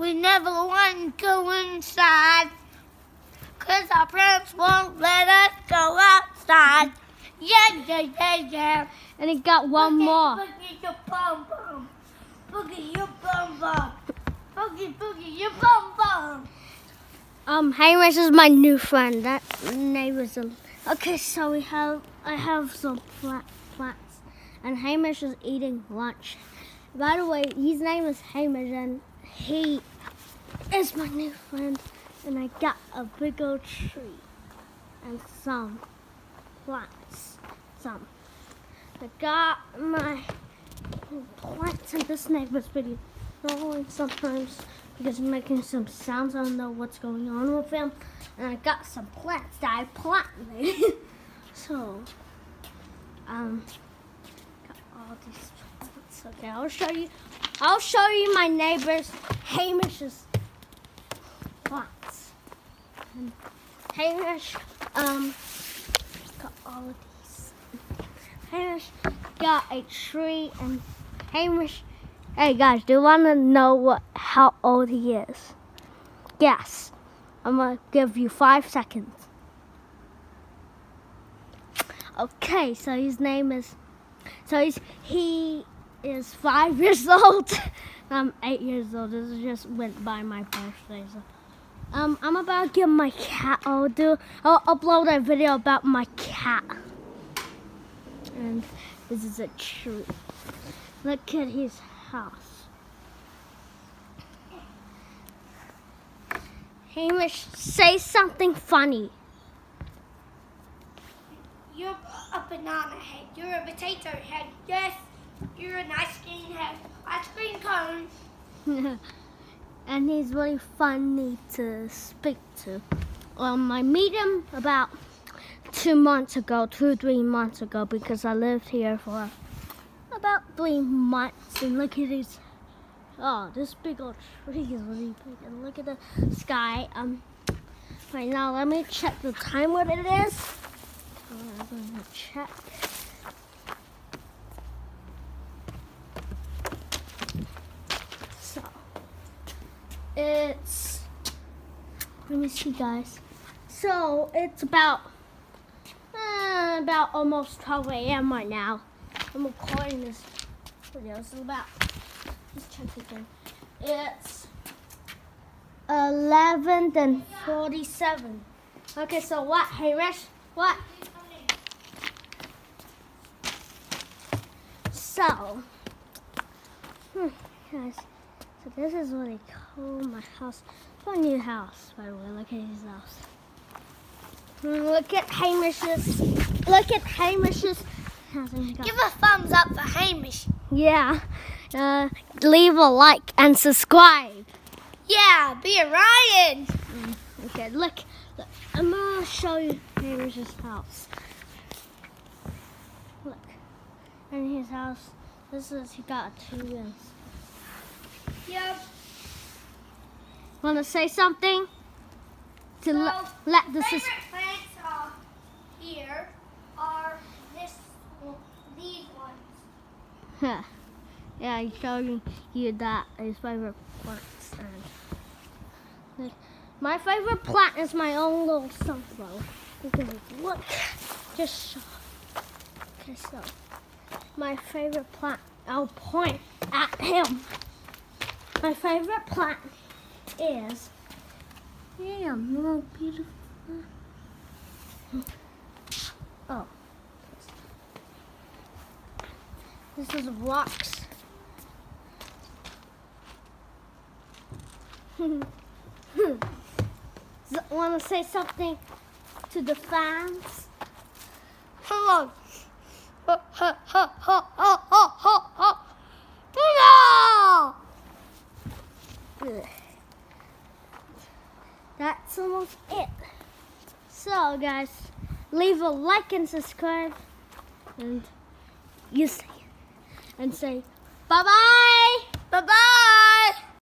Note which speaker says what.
Speaker 1: we never want to go inside. Cause our parents won't let us go outside. Yeah, yeah, yeah, yeah.
Speaker 2: And it got one
Speaker 1: boogie,
Speaker 2: more.
Speaker 1: Boogie your bum bum. Boogie your bum bum. Boogie boogie your bum bum.
Speaker 2: Um, Hamish is my new friend. That name is a. Okay, so we have I have some pla- plants, and Hamish is eating lunch. By the way, his name is Hamish, and he is my new friend. And I got a big old tree and some plants. Some. I got my plants in this neighbor's video. Rolling sometimes because I'm making some sounds. I don't know what's going on with them. And I got some plants that I planted. so, um, got all these plants. Okay, I'll show you. I'll show you my neighbor's Hamish's plants. And Hamish, um, got all of these. Hamish got a tree and Hamish. Hey guys, do you want to know what how old he is? Guess. I'm gonna give you five seconds. Okay, so his name is. So he's he is five years old. I'm eight years old. This just went by my birthday. So. Um, I'm about to give my cat. I'll do. I'll upload a video about my cat. And this is a tree. Look at his house. Hamish, say something funny.
Speaker 1: You're a banana head. You're a potato head. Yes, you're an ice cream. Ice cream cone.
Speaker 2: and he's really funny to speak to. Um, I meet him about two months ago, two three months ago, because I lived here for about three months. And look at his, oh, this big old tree is really big. And look at the sky. Um, right now, let me check the time what it is. I'm gonna check. So it's let me see guys. So it's about uh, about almost 12 a.m. right now. I'm recording this video. Is about just check again. It's 11 and 47. Okay, so what? Hey, Resh, what? So, hmm, guys, so this is what they call my house. It's my new house, by the way. Look at his house. Hmm, Look at Hamish's. Look at Hamish's house. Oh.
Speaker 1: Give a thumbs up for Hamish.
Speaker 2: Yeah. Uh, leave a like and subscribe.
Speaker 1: Yeah, be a Ryan.
Speaker 2: Okay, look, look. I'm gonna show you Hamish's house. Look, in his house, this is he got two rooms.
Speaker 1: Yep.
Speaker 2: Want to say something? To le-
Speaker 1: So,
Speaker 2: let the
Speaker 1: favorite plants here are this these ones.
Speaker 2: Huh. Yeah, he's showing you that his favorite plants. And my favorite plant is my own little sunflower. Look at it. Look. Just show. Okay, so my favorite plant. I'll point at him. My favorite plant is. Yeah, little beautiful. Oh. This is rocks. Want to say something to the fans?
Speaker 1: Hello. Ha ha ha ha ha ha
Speaker 2: That's almost it. So, guys, leave a like and subscribe, and you say and say bye bye.
Speaker 1: Bye bye.